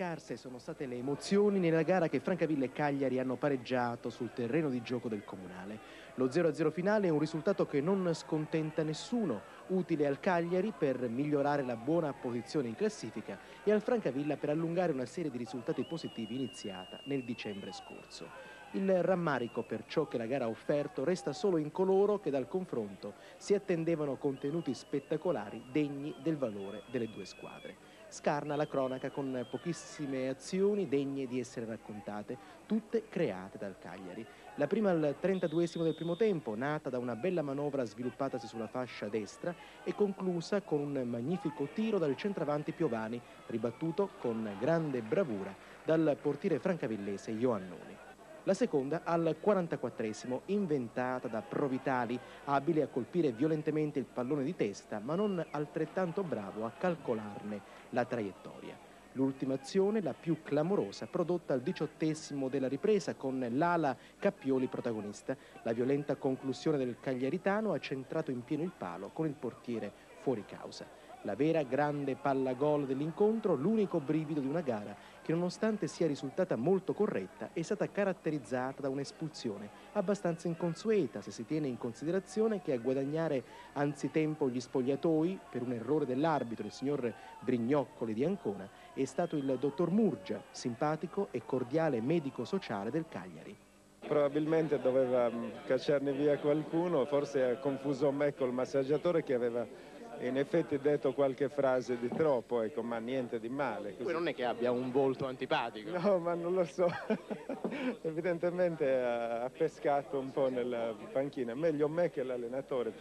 Scarse sono state le emozioni nella gara che Francavilla e Cagliari hanno pareggiato sul terreno di gioco del Comunale. Lo 0-0 finale è un risultato che non scontenta nessuno, utile al Cagliari per migliorare la buona posizione in classifica e al Francavilla per allungare una serie di risultati positivi iniziata nel dicembre scorso. Il rammarico per ciò che la gara ha offerto resta solo in coloro che dal confronto si attendevano contenuti spettacolari degni del valore delle due squadre. Scarna la cronaca con pochissime azioni degne di essere raccontate, tutte create dal Cagliari. La prima al 32 del primo tempo, nata da una bella manovra sviluppatasi sulla fascia destra e conclusa con un magnifico tiro dal centravanti Piovani, ribattuto con grande bravura dal portiere francavillese Ioannoni. La seconda al 44esimo, inventata da Provitali, abile a colpire violentemente il pallone di testa, ma non altrettanto bravo a calcolarne la traiettoria. L'ultima azione, la più clamorosa, prodotta al diciottesimo della ripresa con l'ala Cappioli protagonista. La violenta conclusione del Cagliaritano ha centrato in pieno il palo con il portiere fuori causa. La vera grande palla gol dell'incontro, l'unico brivido di una gara che nonostante sia risultata molto corretta è stata caratterizzata da un'espulsione abbastanza inconsueta se si tiene in considerazione che a guadagnare anzitempo gli spogliatoi per un errore dell'arbitro, il signor Brignoccoli di Ancona, è stato il dottor Murgia, simpatico e cordiale medico sociale del Cagliari. Probabilmente doveva cacciarne via qualcuno, forse ha confuso me col massaggiatore che aveva in effetti detto qualche frase di troppo, ecco, ma niente di male. Così. Poi non è che abbia un volto antipatico. No, ma non lo so. Evidentemente ha pescato un po' nella panchina, meglio me che l'allenatore.